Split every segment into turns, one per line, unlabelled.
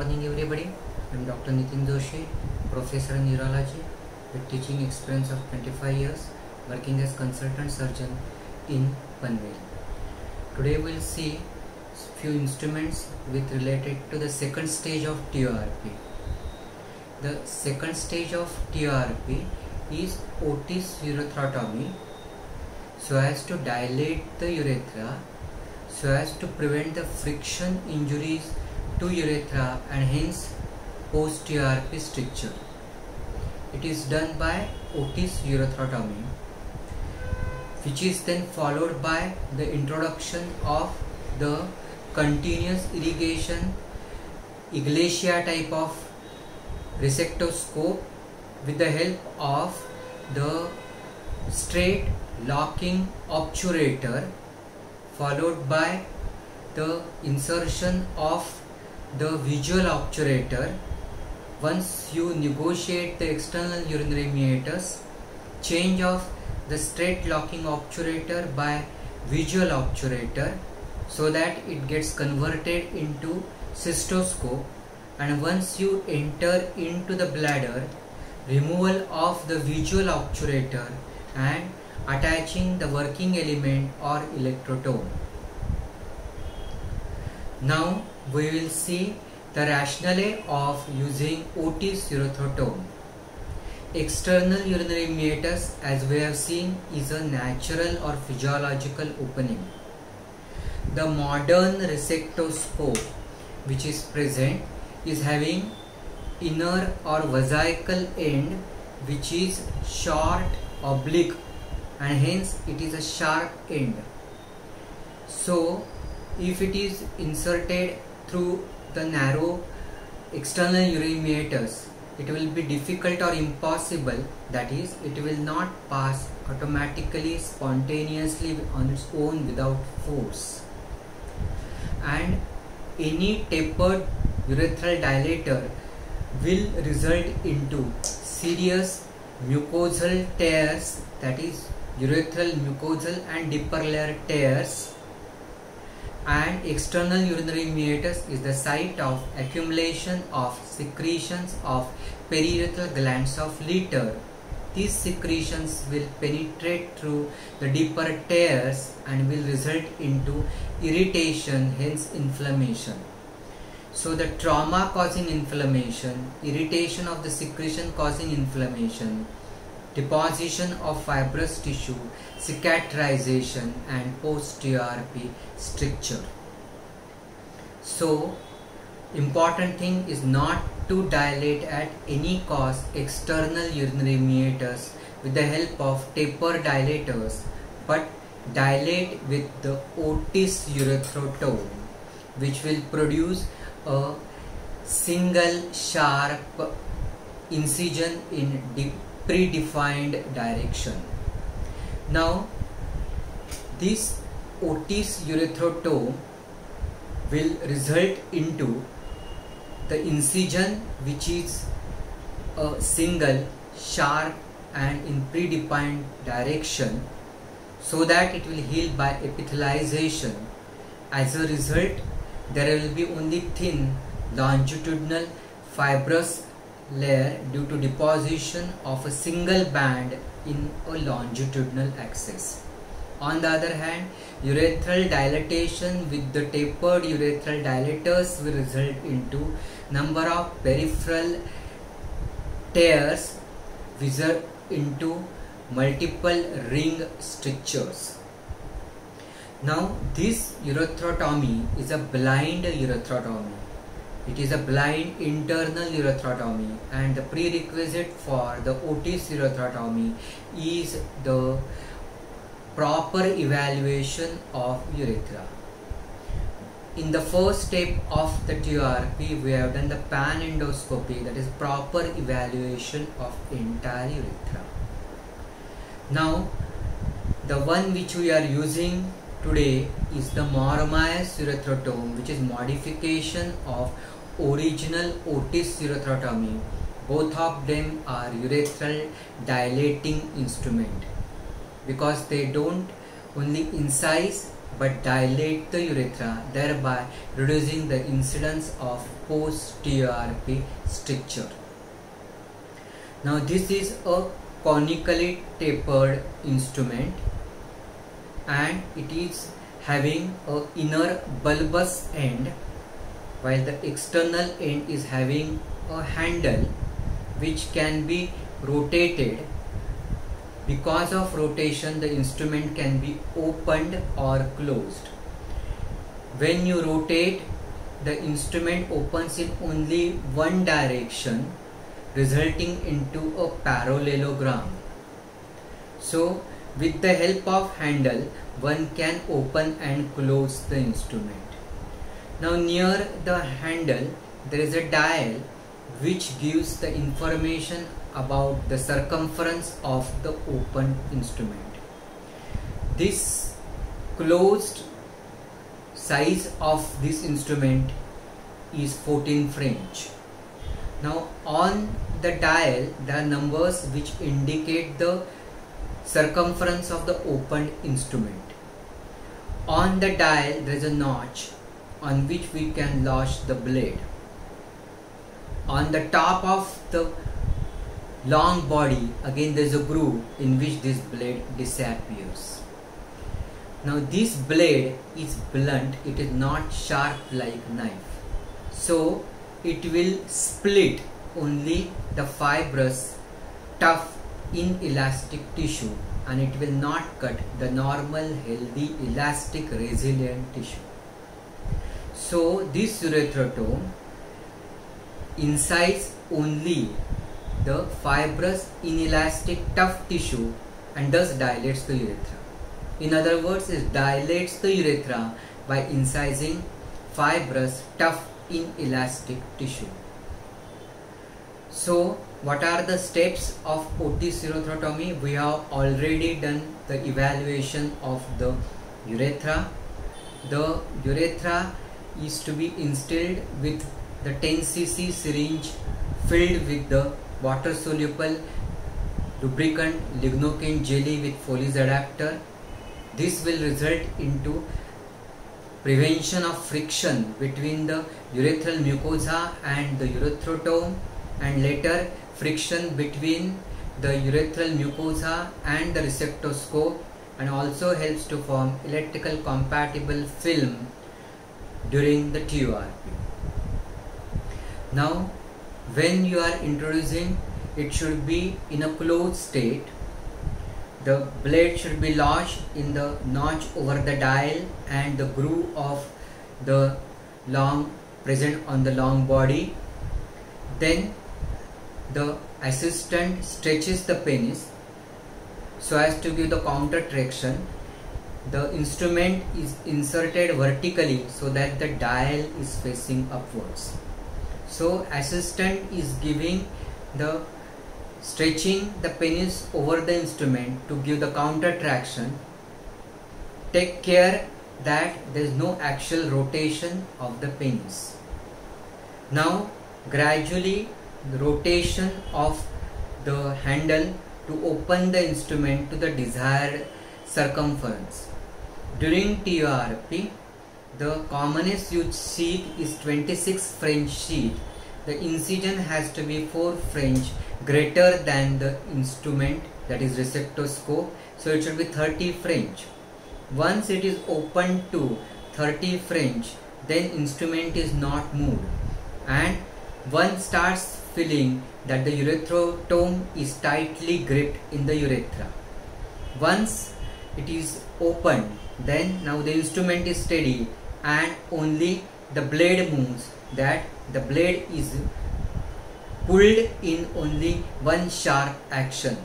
morning everybody. I am Dr. Nitin Joshi, Professor in Urology with teaching experience of 25 years working as consultant surgeon in Panvel. Today we will see few instruments with related to the second stage of TURP. The second stage of TURP is Otis urethrotomy so as to dilate the urethra so as to prevent the friction injuries to urethra and hence post TURP stricture. It is done by Otis urethrotomy which is then followed by the introduction of the continuous irrigation Iglesias type of resectoscope with the help of the straight locking obturator followed by the insertion of the visual obturator once you negotiate the external urinary meatus change of the straight locking obturator by visual obturator so that it gets converted into cystoscope and once you enter into the bladder removal of the visual obturator and attaching the working element or electrotome. Now we will see the rationale of using Otis urethrotomy. External urinary meatus as we have seen is a natural or physiological opening. The modern resectoscope which is present is having inner or vesical end which is short oblique and hence it is a sharp end. So if it is inserted through the narrow external meatus it will be difficult or impossible that is it will not pass automatically spontaneously on its own without force. And any tapered urethral dilator will result into serious mucosal tears that is urethral mucosal and deeper layer tears and external urinary meatus is the site of accumulation of secretions of periurethral glands of Littre. These secretions will penetrate through the deeper tears and will result into irritation hence inflammation. So the trauma causing inflammation, irritation of the secretion causing inflammation, deposition of fibrous tissue, cicatrization and post-TURP stricture. So important thing is not to dilate at any cost external urinary meatus with the help of taper dilators but dilate with the Otis urethrotomy which will produce a single sharp incision in predefined direction. Now this Otis urethrotomy will result into the incision which is a single sharp and in predefined direction so that it will heal by epithelization. As a result, there will be only thin longitudinal fibrous layer due to deposition of a single band in a longitudinal axis. On the other hand, urethral dilatation with the tapered urethral dilators will result into number of peripheral tears result into multiple ring strictures. Now this urethrotomy is a blind urethrotomy. It is a blind internal urethrotomy and the prerequisite for the Otis urethrotomy is the proper evaluation of urethra. In the first step of the TURP, we have done the pan endoscopy that is proper evaluation of entire urethra. Now, the one which we are using today is the Maurmeyer's urethrotomy which is modification of original Otis urethrotomy. Both of them are urethral dilating instrument because they don't only incise but dilate the urethra, thereby reducing the incidence of post-TURP stricture. Now this is a conically tapered instrument and it is having a inner bulbous end while the external end is having a handle which can be rotated. Because of rotation the instrument can be opened or closed. When you rotate the instrument opens in only one direction resulting into a parallelogram. So with the help of handle one can open and close the instrument now near the handle there is a dial which gives the information about the circumference of the open instrument. This closed size of this instrument is 14 French. Now on the dial there are numbers which indicate the circumference of the opened instrument. On the dial there is a notch on which we can lodge the blade. On the top of the long body again there is a groove in which this blade disappears now this blade is blunt it is not sharp like knife so it will split only the fibrous tough inelastic tissue and it will not cut the normal healthy elastic resilient tissue so this urethrotome incises only the fibrous inelastic tough tissue and thus dilates the urethra. In other words, it dilates the urethra by incising fibrous tough inelastic tissue. So, what are the steps of Otis urethrotomy? We have already done the evaluation of the urethra. The urethra is to be instilled with the 10 cc syringe filled with the water soluble lubricant lignocaine jelly with Foley's adapter. This will result into prevention of friction between the urethral mucosa and the urethrotome and later friction between the urethral mucosa and the resectoscope and also helps to form electrical compatible film during the TURP. Now when you are introducing it should be in a closed state the blade should be lodged in the notch over the dial and the groove of the long present on the long body then the assistant stretches the penis so as to give the counter traction. The instrument is inserted vertically so that the dial is facing upwards. So assistant is giving the stretching the penis over the instrument to give the counter traction. Take care that there is no actual rotation of the penis. Now gradually rotation of the handle to open the instrument to the desired circumference during TURP the commonest used sheet is 26 French sheet. The incision has to be 4 French greater than the instrument that is resectoscope. So it should be 30 French. Once it is opened to 30 French then instrument is not moved and one starts feeling that the urethrotome is tightly gripped in the urethra. Once it is opened then now the instrument is steady and only the blade moves that the blade is pulled in only one sharp action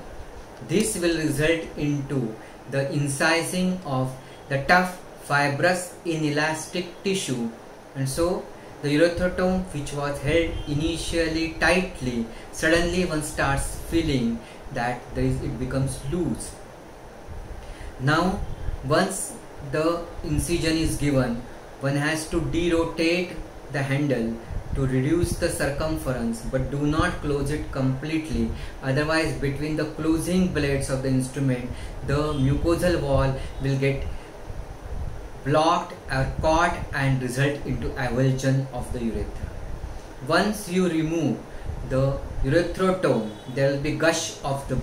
this will result into the incising of the tough fibrous inelastic tissue and so the urethrotome which was held initially tightly suddenly one starts feeling that it becomes loose. Now once the incision is given one has to derotate the handle to reduce the circumference but do not close it completely. Otherwise between the closing blades of the instrument the mucosal wall will get blocked or caught and result into avulsion of the urethra. Once you remove the urethrotome, there will be gush of the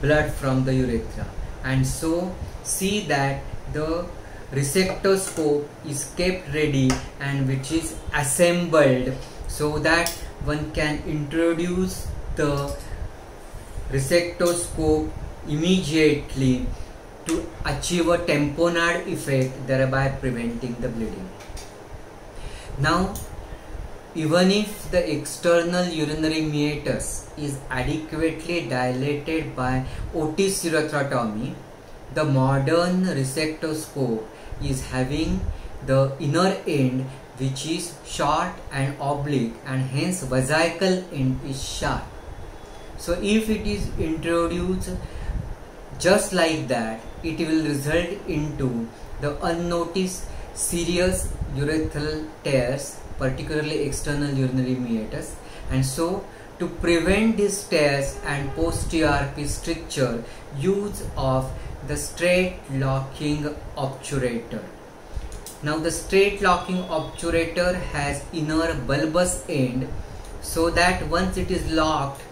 blood from the urethra and so see that the resectoscope is kept ready and which is assembled so that one can introduce the resectoscope immediately to achieve a tamponade effect thereby preventing the bleeding. Now even if the external urinary meatus is adequately dilated by Otis urethrotomy, the modern resectoscope is having the inner end which is short and oblique and hence vesical end is sharp. So if it is introduced just like that, it will result into the unnoticed serious urethral tears, particularly external urinary meatus. And so to prevent these tears and post-TURP stricture, use of the straight locking obturator. Now the straight locking obturator has inner bulbous end so that once it is locked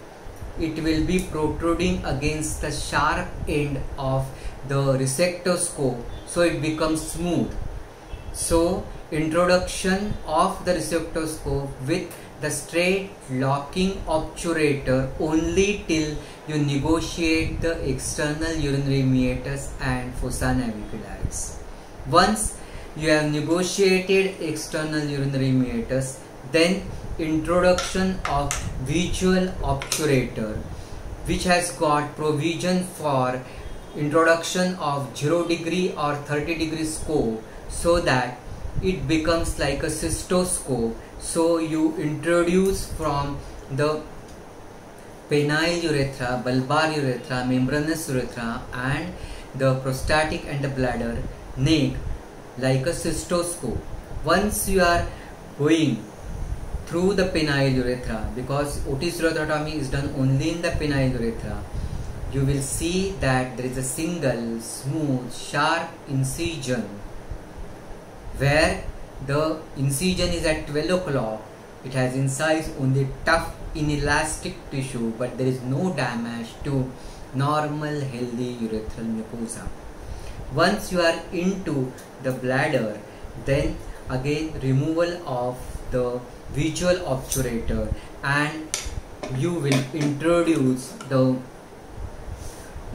it will be protruding against the sharp end of the resectoscope so it becomes smooth. So introduction of the resectoscope with the straight locking obturator only till you negotiate the external urinary meatus and fossa navicularis. Once you have negotiated external urinary meatus, then introduction of visual obturator which has got provision for introduction of 0 degree or 30 degree scope so that it becomes like a cystoscope so you introduce from the penile urethra, bulbar urethra, membranous urethra and the prostatic and the bladder neck like a cystoscope. Once you are going through the penile urethra because Otis is done only in the penile urethra you will see that there is a single smooth sharp incision where the incision is at 12 o'clock. It has incised only tough inelastic tissue but there is no damage to normal healthy urethral mucosa. Once you are into the bladder then again removal of the visual obturator and you will introduce the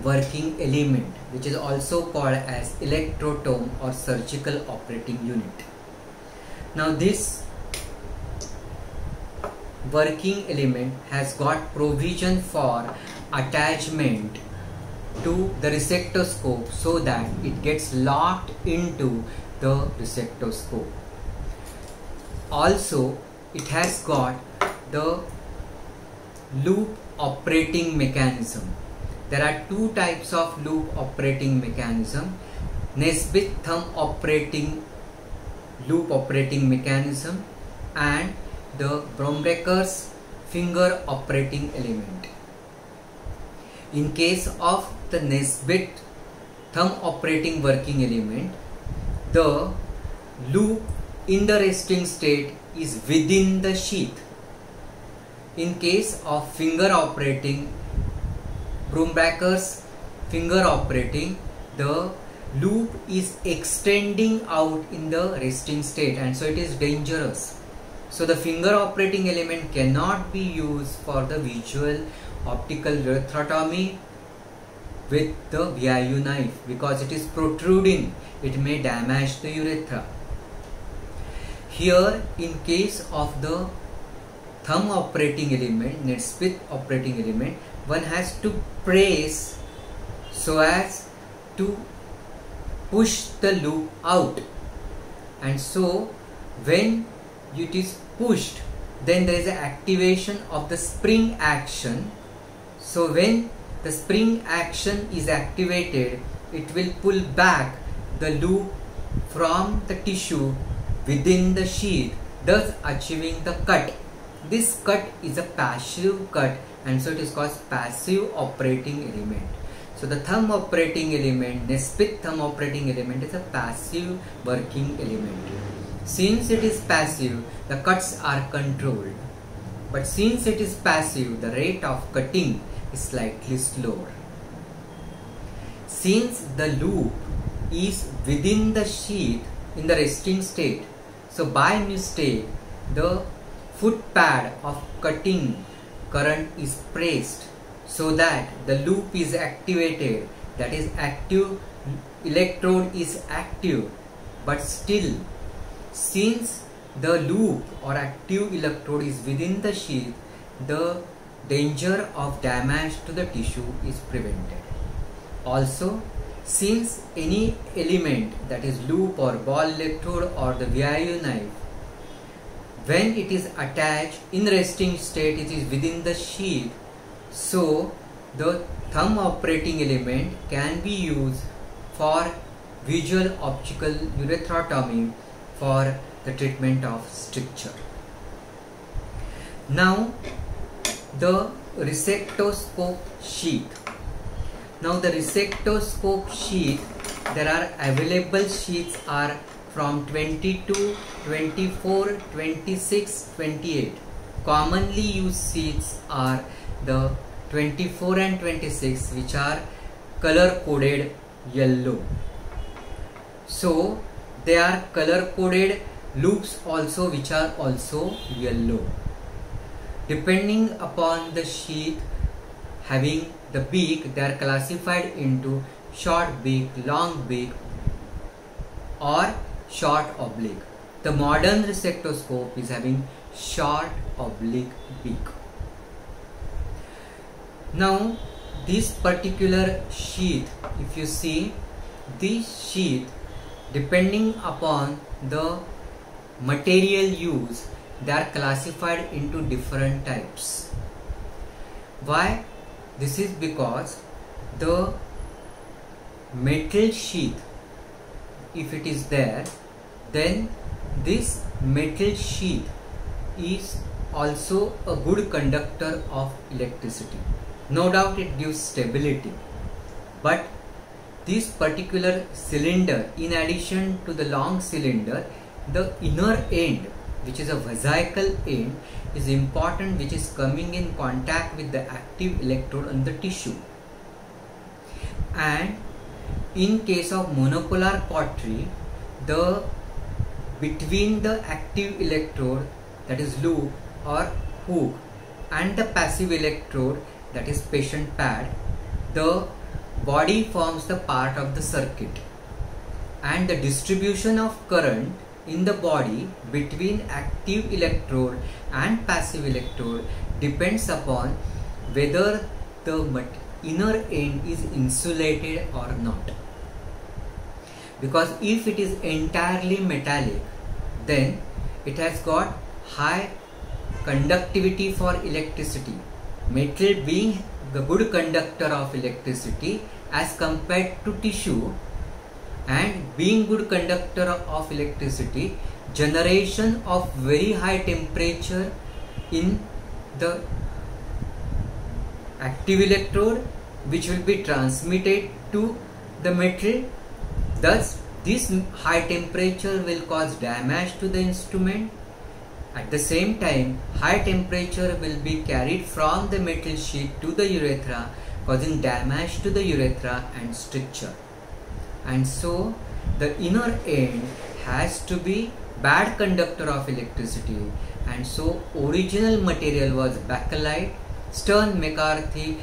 working element which is also called as electrotome or surgical operating unit. Now this working element has got provision for attachment to the resectoscope so that it gets locked into the resectoscope. Also it has got the loop operating mechanism. There are two types of loop operating mechanism. Nesbit thumb operating loop operating mechanism and the Brombacher's finger operating element. In case of the Nesbit thumb operating working element, the loop in the resting state is within the sheath. In case of finger operating, Brombacher's finger operating, the loop is extending out in the resting state and so it is dangerous. So the finger operating element cannot be used for the visual optical urethrotomy with the VIU knife because it is protruding. It may damage the urethra. Here in case of the thumb operating element, Nesbit operating element, one has to press so as to push the loop out. And so when it is pushed then there is an activation of the spring action. So when the spring action is activated it will pull back the loop from the tissue within the sheath thus achieving the cut this cut is a passive cut and so it is called passive operating element so the thumb operating element, Nesbit thumb operating element is a passive working element. Since it is passive, the cuts are controlled. But since it is passive, the rate of cutting is slightly slower. Since the loop is within the sheath in the resting state, so by mistake, the foot pad of cutting current is pressed so that the loop is activated. That is active electrode is active. But still since the loop or active electrode is within the sheath the danger of damage to the tissue is prevented. Also since any element that is loop or ball electrode or the VIU knife when it is attached in resting state it is within the sheath so the thumb operating element can be used for visual optical urethrotomy for the treatment of stricture. Now the resectoscope sheath. Now the resectoscope sheath there are available sheaths are from 22, 24, 26, 28. Commonly used sheaths are the 24 and 26 which are color coded yellow so they are color coded loops also which are also yellow depending upon the sheath having the beak they are classified into short beak long beak or short oblique. The modern resectoscope is having short oblique beak. Now this particular sheath if you see this sheath depending upon the material used they are classified into different types. Why this is because the metal sheath if it is there then this metal sheath is also a good conductor of electricity. No doubt it gives stability. But this particular cylinder in addition to the long cylinder the inner end which is a vesical end is important which is coming in contact with the active electrode on the tissue. And in case of monopolar cautery the between the active electrode that is loop or hook and the passive electrode that is patient pad the body forms the part of the circuit. And the distribution of current in the body between active electrode and passive electrode depends upon whether the inner end is insulated or not. Because if it is entirely metallic then it has got high conductivity for electricity. Metal being the good conductor of electricity as compared to tissue and being good conductor of electricity generation of very high temperature in the active electrode which will be transmitted to the metal thus this high temperature will cause damage to the instrument at the same time, high temperature will be carried from the metal sheet to the urethra causing damage to the urethra and stricture. And so the inner end has to be bad conductor of electricity and so original material was bakelite Stern McCarthy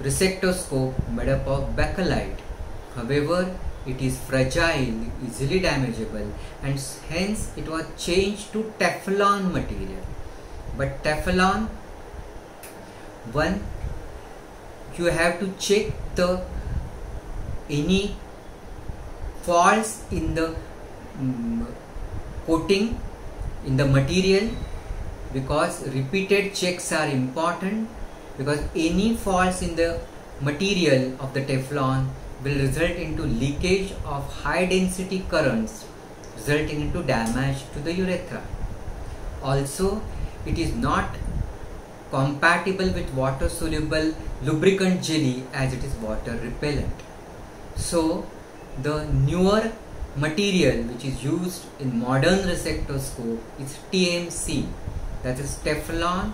resectoscope made up of bakelite. However, it is fragile, easily damageable and hence it was changed to Teflon material. But Teflon, one, you have to check the any faults in the um, coating in the material because repeated checks are important because any faults in the material of the Teflon will result into leakage of high density currents resulting into damage to the urethra. Also, it is not compatible with water soluble lubricant jelly as it is water repellent. So the newer material which is used in modern resectoscope is TMC that is Teflon,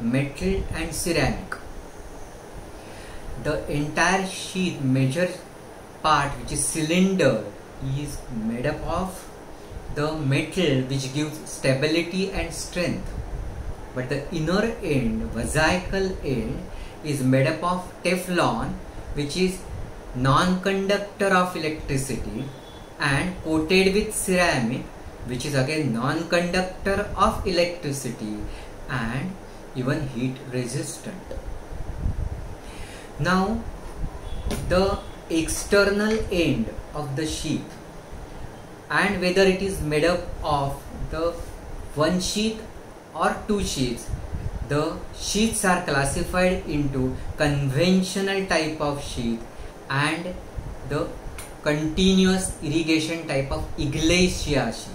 metal and ceramic. The entire sheet major part which is cylinder is made up of the metal which gives stability and strength but the inner end vesical end is made up of Teflon which is non-conductor of electricity and coated with ceramic which is again non-conductor of electricity and even heat resistant. Now the external end of the sheath and whether it is made up of the one sheath or two sheaths the sheaths are classified into conventional type of sheath and the continuous irrigation type of Iglesias.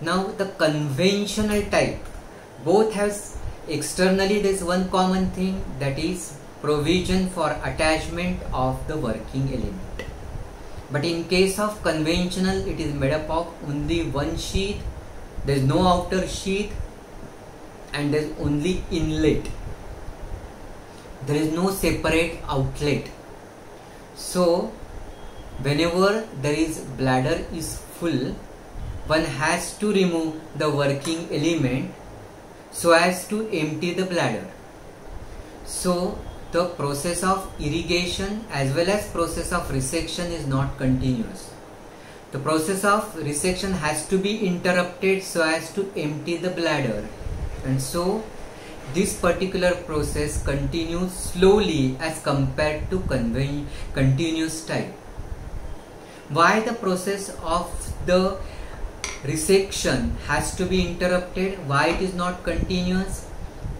Now the conventional type both has externally there is one common thing that is provision for attachment of the working element. But in case of conventional it is made up of only one sheath, there is no outer sheath and there is only inlet. There is no separate outlet so whenever there is bladder is full one has to remove the working element so as to empty the bladder. So the process of irrigation as well as process of resection is not continuous. The process of resection has to be interrupted so as to empty the bladder. And so this particular process continues slowly as compared to continuous type. Why the process of the resection has to be interrupted? Why it is not continuous?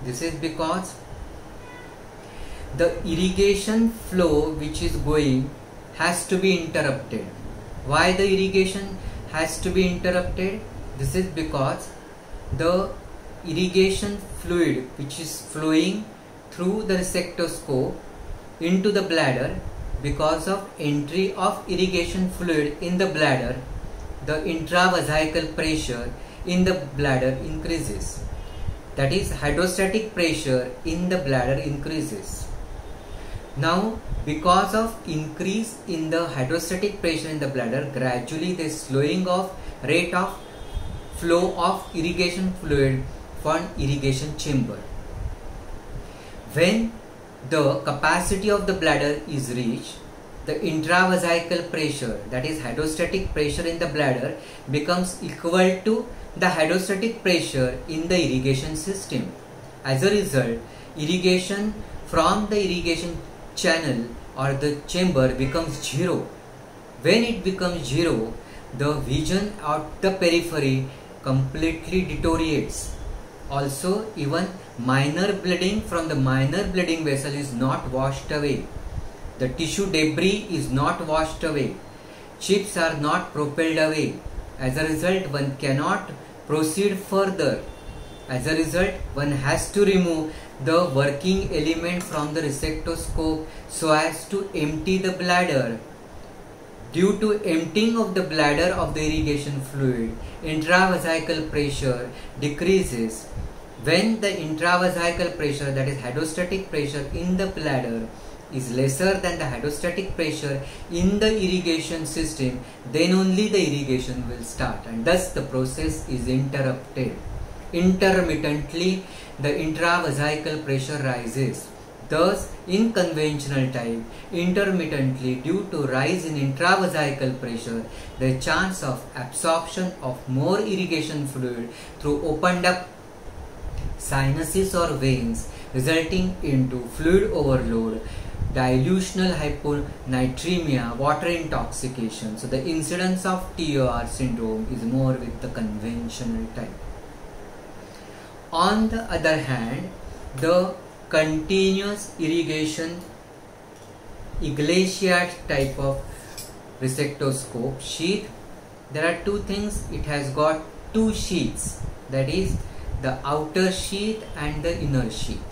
This is because the irrigation flow which is going has to be interrupted. Why the irrigation has to be interrupted? This is because the irrigation fluid which is flowing through the resectoscope into the bladder because of entry of irrigation fluid in the bladder the intravesical pressure in the bladder increases. That is hydrostatic pressure in the bladder increases. Now because of increase in the hydrostatic pressure in the bladder gradually the slowing of rate of flow of irrigation fluid one irrigation chamber. When the capacity of the bladder is reached, the intravesical pressure that is hydrostatic pressure in the bladder becomes equal to the hydrostatic pressure in the irrigation system. As a result, irrigation from the irrigation channel or the chamber becomes zero. When it becomes zero, the vision of the periphery completely deteriorates also, even minor bleeding from the minor bleeding vessel is not washed away. The tissue debris is not washed away. Chips are not propelled away. As a result, one cannot proceed further. As a result, one has to remove the working element from the resectoscope so as to empty the bladder. Due to emptying of the bladder of the irrigation fluid, intravesical pressure decreases. When the intravesical pressure that is hydrostatic pressure in the bladder is lesser than the hydrostatic pressure in the irrigation system then only the irrigation will start and thus the process is interrupted. Intermittently the intravesical pressure rises thus in conventional type intermittently due to rise in intravesical pressure the chance of absorption of more irrigation fluid through opened up sinuses or veins resulting into fluid overload, dilutional hyponatremia, water intoxication. So the incidence of TUR syndrome is more with the conventional type. On the other hand, the continuous irrigation Iglesias type of resectoscope sheath there are two things it has got two sheaths that is the outer sheath and the inner sheath.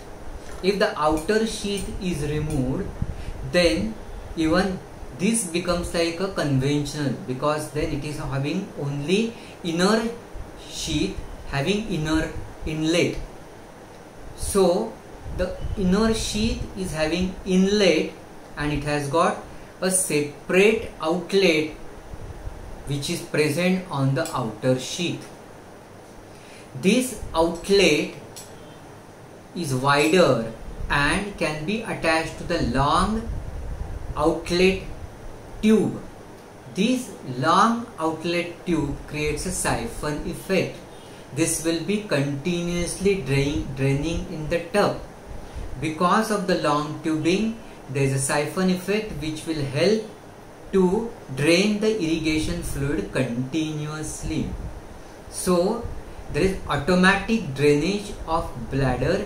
If the outer sheath is removed, then even this becomes like a conventional because then it is having only inner sheath having inner inlet. So the inner sheath is having inlet and it has got a separate outlet which is present on the outer sheath. This outlet is wider and can be attached to the long outlet tube. This long outlet tube creates a siphon effect. This will be continuously drain, draining in the tub. Because of the long tubing, there is a siphon effect which will help to drain the irrigation fluid continuously. So, there is automatic drainage of bladder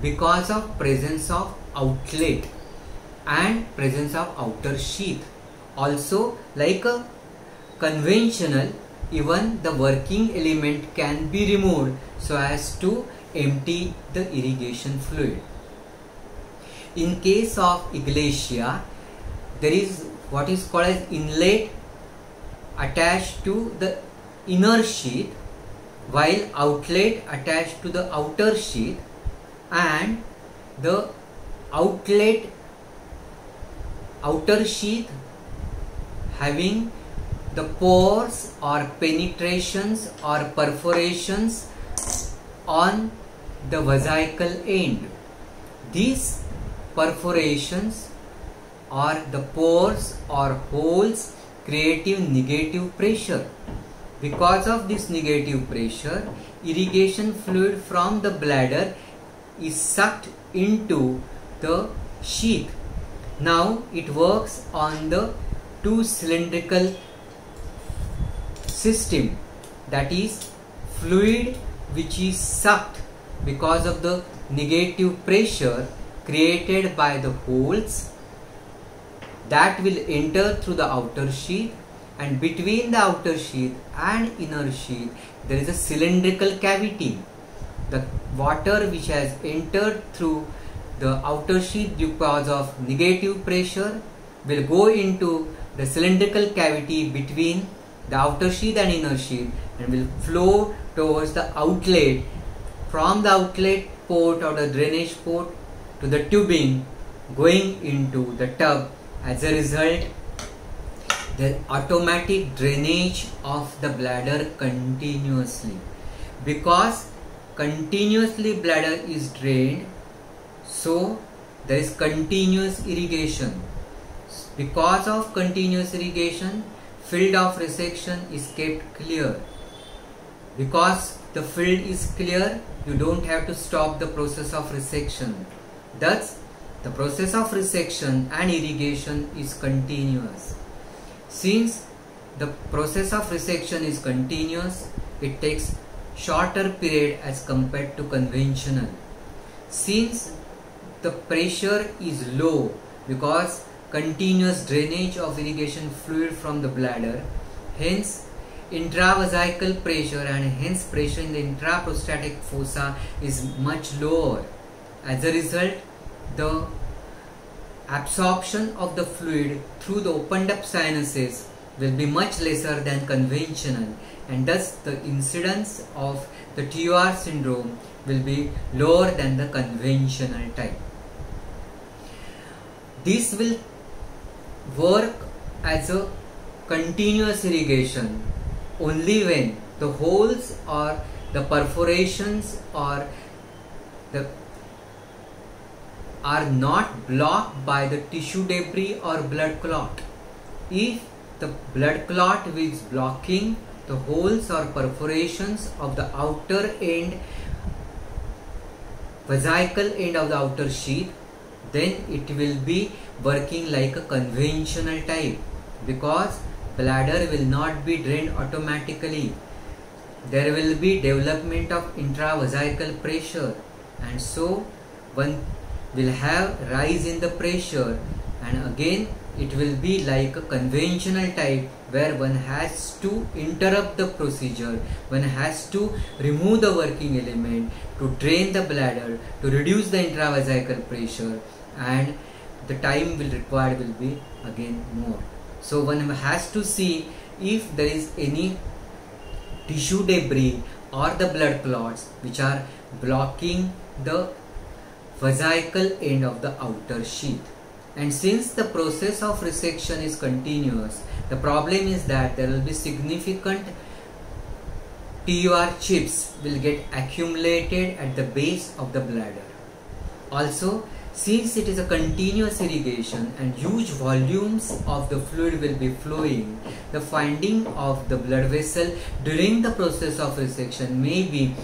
because of presence of outlet and presence of outer sheath. Also, like a conventional, even the working element can be removed so as to empty the irrigation fluid. In case of Iglesias, there is what is called as inlet attached to the inner sheath while outlet attached to the outer sheath and the outlet outer sheath having the pores or penetrations or perforations on the vesical end. These perforations or the pores or holes creating negative pressure. Because of this negative pressure, irrigation fluid from the bladder is sucked into the sheath. Now it works on the two cylindrical system that is fluid which is sucked because of the negative pressure created by the holes that will enter through the outer sheath. And between the outer sheath and inner sheath there is a cylindrical cavity. The water which has entered through the outer sheath because of negative pressure will go into the cylindrical cavity between the outer sheath and inner sheath and will flow towards the outlet. From the outlet port or the drainage port to the tubing going into the tub. As a result the automatic drainage of the bladder continuously. Because continuously bladder is drained so there is continuous irrigation. Because of continuous irrigation field of resection is kept clear. Because the field is clear you don't have to stop the process of resection thus the process of resection and irrigation is continuous since the process of resection is continuous it takes shorter period as compared to conventional. Since the pressure is low because continuous drainage of irrigation fluid from the bladder, hence intravesical pressure and hence pressure in the intraprostatic fossa is much lower. As a result, the absorption of the fluid through the opened up sinuses will be much lesser than conventional and thus the incidence of the TUR syndrome will be lower than the conventional type. This will work as a continuous irrigation only when the holes or the perforations or the are not blocked by the tissue debris or blood clot. If the blood clot is blocking the holes or perforations of the outer end vesical end of the outer sheath then it will be working like a conventional type because bladder will not be drained automatically there will be development of intravesical pressure and so one will have rise in the pressure. And again it will be like a conventional type where one has to interrupt the procedure, one has to remove the working element, to drain the bladder, to reduce the intravesical pressure. And the time will required will be again more. So one has to see if there is any tissue debris or the blood clots which are blocking the vesical end of the outer sheath. And since the process of resection is continuous, the problem is that there will be significant TUR chips will get accumulated at the base of the bladder. Also, since it is a continuous irrigation and huge volumes of the fluid will be flowing, the finding of the blood vessel during the process of resection may be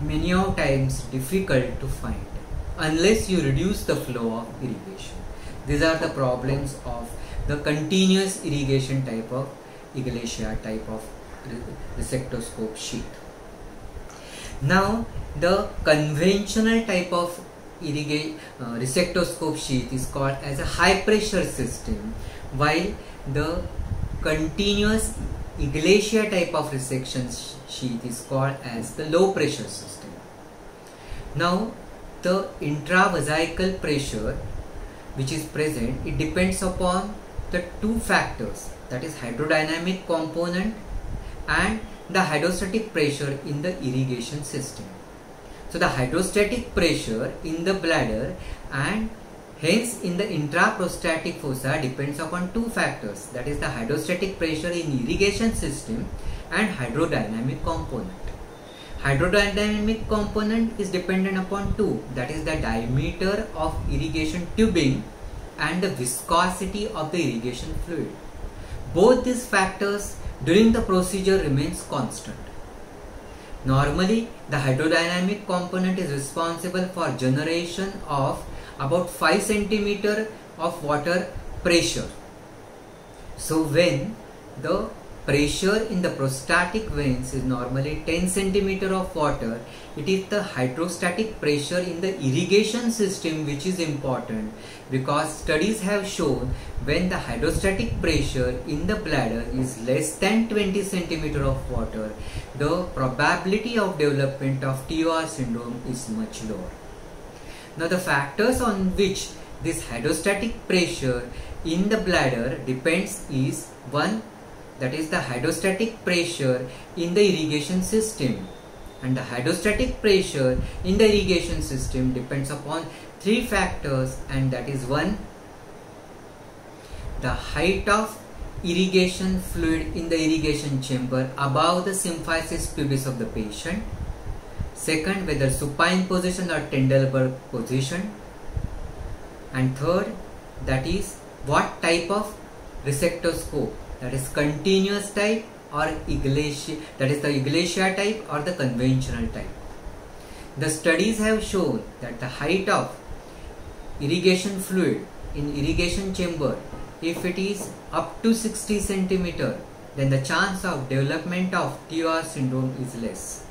many times difficult to find unless you reduce the flow of irrigation. These are the problems of the continuous irrigation type of Iglesia type of resectoscope sheet. Now the conventional type of irrigate uh, resectoscope sheath is called as a high pressure system while the continuous Iglesia type of resection sheath is called as the low pressure system. Now the intravesical pressure which is present it depends upon the two factors that is hydrodynamic component and the hydrostatic pressure in the irrigation system. So the hydrostatic pressure in the bladder and hence in the intraprostatic fossa depends upon two factors that is the hydrostatic pressure in irrigation system and hydrodynamic component. Hydrodynamic component is dependent upon two that is the diameter of irrigation tubing and the viscosity of the irrigation fluid. Both these factors during the procedure remains constant. Normally the hydrodynamic component is responsible for generation of about 5 centimeter of water pressure. So when the pressure in the prostatic veins is normally 10 centimeter of water. It is the hydrostatic pressure in the irrigation system which is important because studies have shown when the hydrostatic pressure in the bladder is less than 20 centimeter of water the probability of development of TUR syndrome is much lower. Now the factors on which this hydrostatic pressure in the bladder depends is one that is the hydrostatic pressure in the irrigation system. And the hydrostatic pressure in the irrigation system depends upon three factors and that is one the height of irrigation fluid in the irrigation chamber above the symphysis pubis of the patient. Second whether supine position or Trendelenburg position. And third that is what type of resectoscope that is continuous type or Iglesia that is the Iglesia type or the conventional type. The studies have shown that the height of irrigation fluid in irrigation chamber if it is up to 60 centimeter then the chance of development of TUR syndrome is less.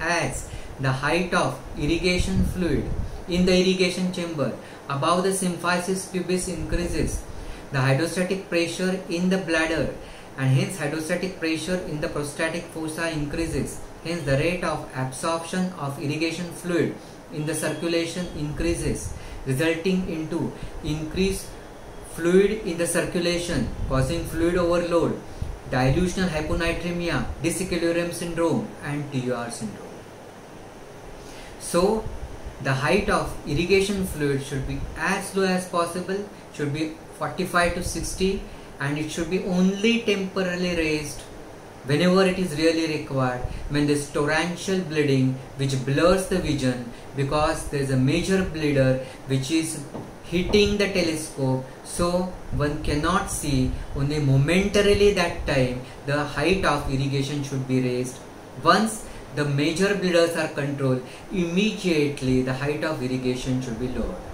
As the height of irrigation fluid in the irrigation chamber above the symphysis pubis increases the hydrostatic pressure in the bladder and hence hydrostatic pressure in the prostatic fossa increases. Hence the rate of absorption of irrigation fluid in the circulation increases resulting into increased fluid in the circulation causing fluid overload, dilutional hyponatremia, disequilibrium syndrome and TUR syndrome. So the height of irrigation fluid should be as low as possible, should be 45 to 60 and it should be only temporarily raised whenever it is really required when there is torrential bleeding which blurs the vision because there is a major bleeder which is hitting the telescope so one cannot see. Only momentarily that time the height of irrigation should be raised. Once the major bleeders are controlled immediately the height of irrigation should be lowered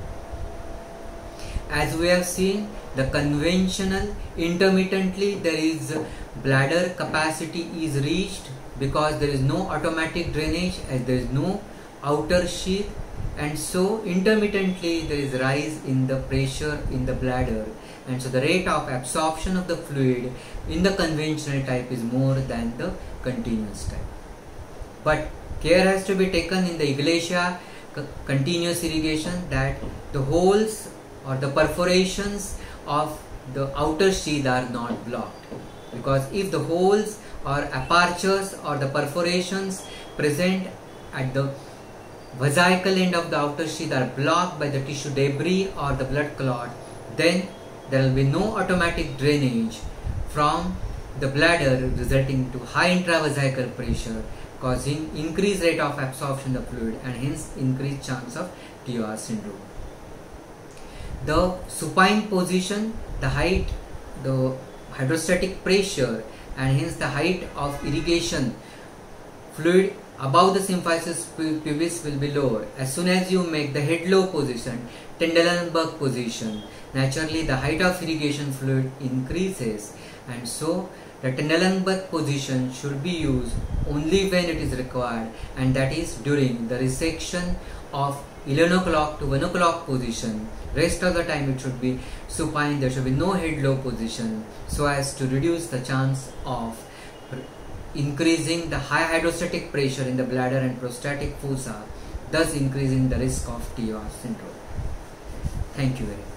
as we have seen the conventional intermittently there is bladder capacity is reached because there is no automatic drainage as there is no outer sheath. And so intermittently there is rise in the pressure in the bladder. And so the rate of absorption of the fluid in the conventional type is more than the continuous type. But care has to be taken in the Iglesia continuous irrigation that the holes or the perforations of the outer sheath are not blocked because if the holes or apertures or the perforations present at the vesical end of the outer sheath are blocked by the tissue debris or the blood clot then there will be no automatic drainage from the bladder resulting to high intravesical pressure causing increased rate of absorption of fluid and hence increased chance of TUR syndrome. The supine position, the height, the hydrostatic pressure and hence the height of irrigation fluid above the symphysis pubis will be lower. As soon as you make the head low position, Trendelenburg position, naturally the height of irrigation fluid increases and so the Trendelenburg position should be used only when it is required and that is during the resection of 11 o'clock to 1 o'clock position. Rest of the time it should be supine, there should be no head low position so as to reduce the chance of increasing the high hydrostatic pressure in the bladder and prostatic fossa, thus increasing the risk of TUR syndrome. Thank you very much.